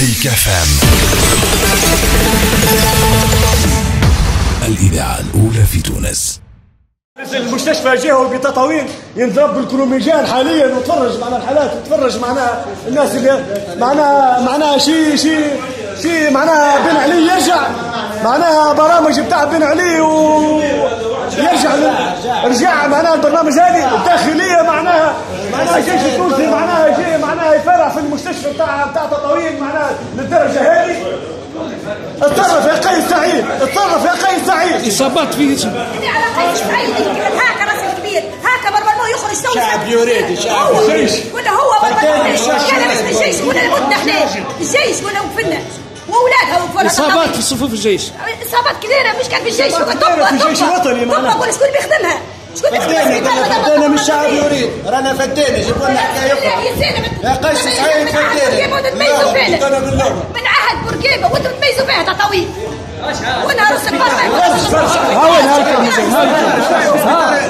ميك اف ام. الإذاعة الأولى في تونس. المستشفى جهه بتطاوين ينضرب بالكروميجان حاليا وتفرج معنا الحالات وتفرج معنا الناس اللي معناها معناها شيء شيء شيء معناها بن علي يرجع معناها برامج بتاع بن علي و يرجع رجع معناها البرنامج هذه الداخلية معناها معناها الجيش التونسي معناها جاي معناها يفرع في المستشفى بتاع بتاع تطاوين معناها للدرجة هذه. اتصرف يا قيس سعيد اتصرف يا قيس سعيد. إصابات في اللي على قيس سعيد هاكا راس كبير. هاكا بربرمو يخرج تو شعب يريد شعب. ولا هو بربرمو اسم الجيش ولا المدة إحنا الجيش ولا وقفنا وأولادها وقفوا إصابات. في صفوف الجيش. إصابات كبيرة مش كان في الجيش طب في الجيش الوطني معناها. طب شكون بيخدمها؟ شكون بيخدمها؟ فدينا من الشعب يريد. رانا فدينا جيبوا لنا حكاية أخرى. يا قيس سعيد فدينا تميزوا فينا. من عهد بورقيبة وأنتم تميزوا فيها تطاوين وأنا رص البرمة هاون هاكا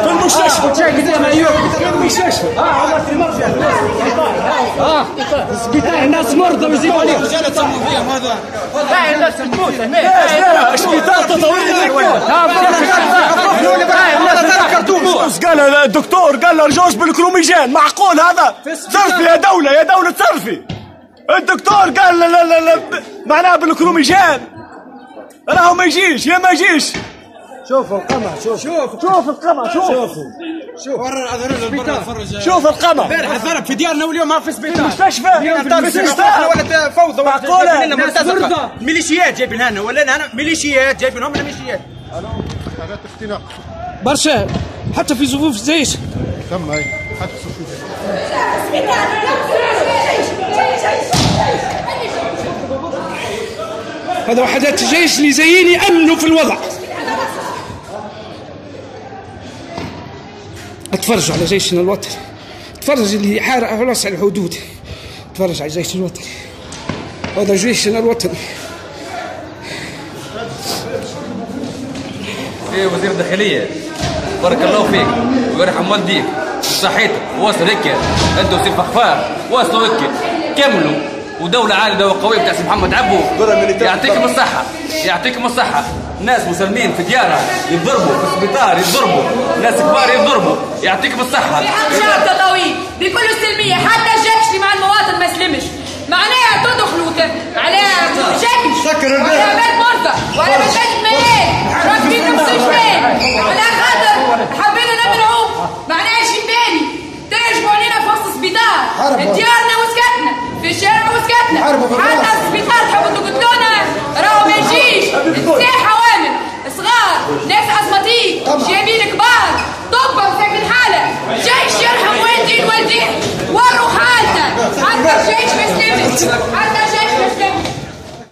في المستشفى. في المستشفى. سبيطار الناس مرضى ويزيدوا عليهم رجال تسموا فيهم هذا تطوير قال الدكتور قال له رجوش بالكروميجان معقول هذا صرفي يا دولة يا دولة صرفي الدكتور قال لا لا لا لا معناها بالكروميجان راهو ما يجيش يا ما يجيش شوفوا القمر شوف شوف شوف القمع شوف شوف. ورا شوف القمع امبارح ضرب في ديارنا واليوم ما في سبيطار مستشفى في مستشفى ولا فوضى ولا مرتزقة. ميليشيات جايبين لنا ولا هنا ميليشيات جايبينهم لنا ميليشيات. برشا حتى في صفوف الجيش تم هاي. حتى صفوف هذا وحدات الجيش اللي زيين يأمنوا في الوضع. اتفرجوا على جيشنا الوطني اتفرج اللي يحارب على الحدود. اتفرج على الجيش الوطني هذا جيشنا الوطني إيه وزير الداخلية. بارك الله فيك. ويرحم والديك صحيتك واصل هيك. أنتوا سي فخفار واصلوا هيك. كملوا. ودولة عادلة وقوية بتاع سي محمد عبو. يعطيكم الصحة يعطيكم الصحة ناس مسلمين في ديارها يضربوا في السبيطار يضربوا ناس كبار يضربوا يعطيكم الصحة شعب تطاوي بكل سلمية حتى الجيش اللي مع المواطن ما سلمش معناها تدخلوا على جيش سكر البيت. وعلى بيت مرضى. وعلى بيت ميت راكبين مستشفيات على خاطر حبينا نمنعوا معناها شباني تهجموا علينا في وسط سبيطار حربوا. ديارنا وسكتنا. في الشارع وسكتنا. حربوا